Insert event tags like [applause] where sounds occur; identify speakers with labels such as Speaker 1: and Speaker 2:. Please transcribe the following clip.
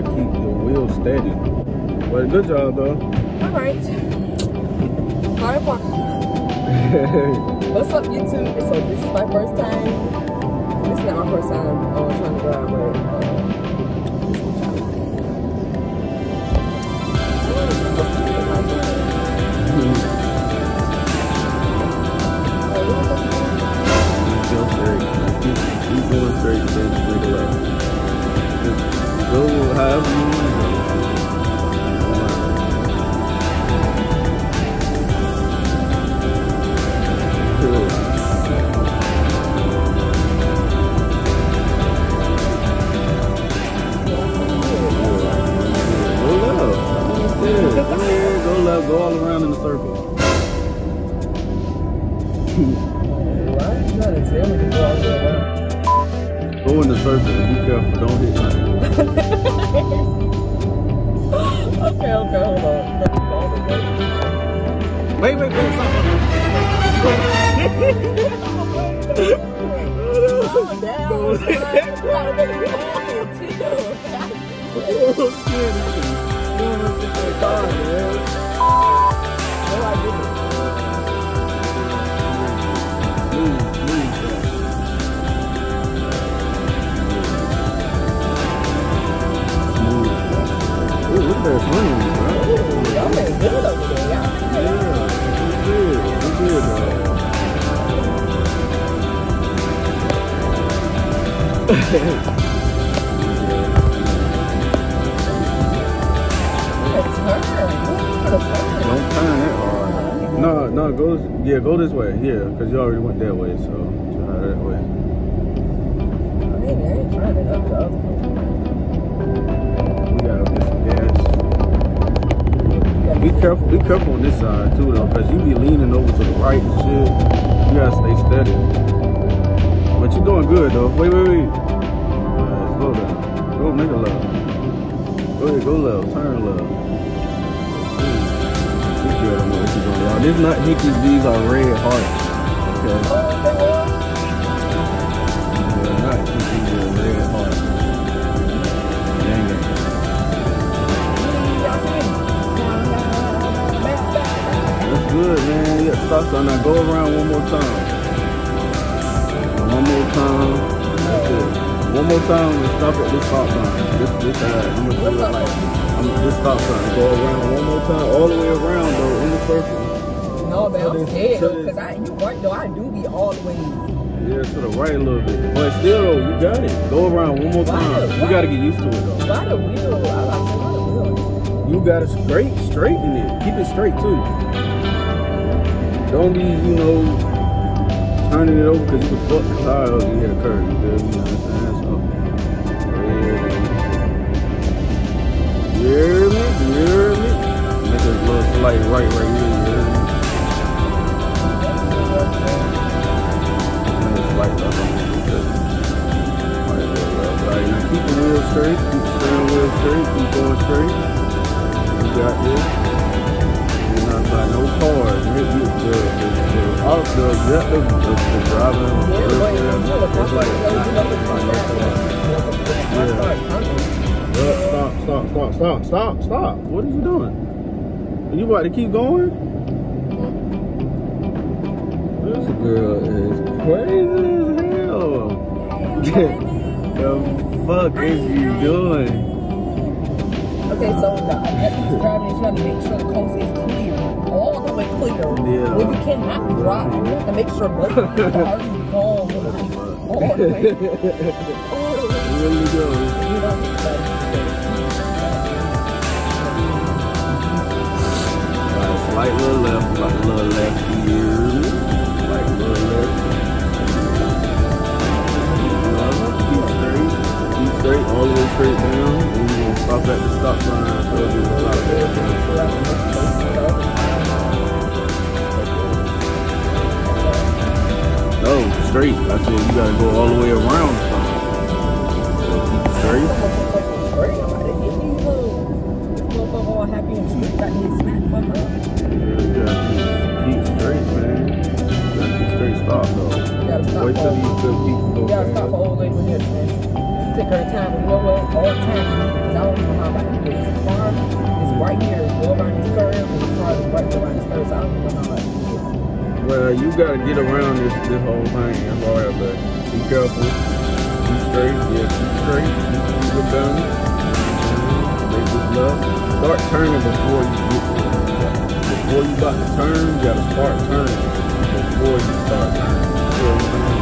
Speaker 1: gotta keep the wheel steady. Well, good job though.
Speaker 2: All right. Bye. What's up, YouTube? So this is my first time Why are you trying to tell me to go all the way around?
Speaker 1: Go in the circle. Be careful. Don't hit nothing.
Speaker 2: Okay, okay, hold on.
Speaker 1: Wait, wait, wait.
Speaker 2: Calm down. [laughs]
Speaker 1: Oh, [laughs] no.
Speaker 2: man. You gotta make it
Speaker 1: Ooh, look at that bro.
Speaker 2: Ooh, y'all been good over there. Y'all.
Speaker 1: Yeah, we good. We good, though.
Speaker 2: Let's turn. Let's turn.
Speaker 1: Don't turn that hard. No, no, go, yeah, go this way. Yeah, because you already went that way, so try that way.
Speaker 2: I ain't, I ain't trying it up the other way.
Speaker 1: We gotta get some gas. Be careful, be careful on this side too, though, because you be leaning over to the right and shit. You gotta stay steady. But you're doing good, though. Wait, wait, wait. Slow down. Go make a left. Go ahead, go left. Turn left. She's good. I know. Not hickeys, these are red hearts. Okay. Man. Yeah, stop sign. Now go around one more time. One more time. That's it. One more time and stop at this stop sign. This this side. I'm gonna do it like I'm this stop sign. Go around one more time, all the way around though, in the circle.
Speaker 2: No,
Speaker 1: So
Speaker 2: I'm scared though, because I, you right though, I do be all the way.
Speaker 1: Yeah, to the right a little bit. But still though, you got it. Go around one more
Speaker 2: Why?
Speaker 1: time. You gotta get used to it though.
Speaker 2: Why the wheel? I like to why the wheel?
Speaker 1: You gotta straight, straighten it. Keep it straight too. Don't be, you know, turning it over because you can fuck the tire up and hit a curve. You feel me? You know what I'm saying? So, yeah. You hear me? You hear me? Make a little slight right right here. You hear me? Right, keep the wheel straight. Keep the wheel straight. Keep going straight. You got this. Not no cars. The, the, the, the the driving
Speaker 2: Yeah,
Speaker 1: it's like not, no cars. Look, Stop, stop, stop, stop, stop, stop. What are you doing? Are you about to keep going? This girl is crazy as hell. the fuck is you doing?
Speaker 2: Okay, so objective is driving you have to make sure the coast is clear, all clear.
Speaker 1: Yeah.
Speaker 2: When you cannot drive, you have to make sure both cars [laughs] is gone, [laughs] all the way. All.
Speaker 1: Really go.
Speaker 2: You know,
Speaker 1: Right, slight little left, slight little left here. Slight little left. Keep straight. Keep straight, all the way straight down. And you're gonna stop at the stop sign. So you stop there. No, straight. I said you gotta go all the way around. So keep straight.
Speaker 2: Straight, I'm about to these little, all happy and shit, got his smack fuck up.
Speaker 1: Yeah, you gotta keep, keep straight, man. You gotta keep straight stop though.
Speaker 2: You gotta stop
Speaker 1: Wait till
Speaker 2: for,
Speaker 1: these good people go
Speaker 2: you gotta stop for old lady with this, man. Take her time, but you know what? All time, I don't know how about to do it. The car is right here. go around this curve and the car is right around this curve, so I don't even know how to
Speaker 1: Well, you gotta get around this this whole thing. I have to say. Be careful. Be straight. Yeah, keep straight. Keep, it down. Make this left. Start turning before you get it. Before you about to turn, you gotta start turning before you start turning. You know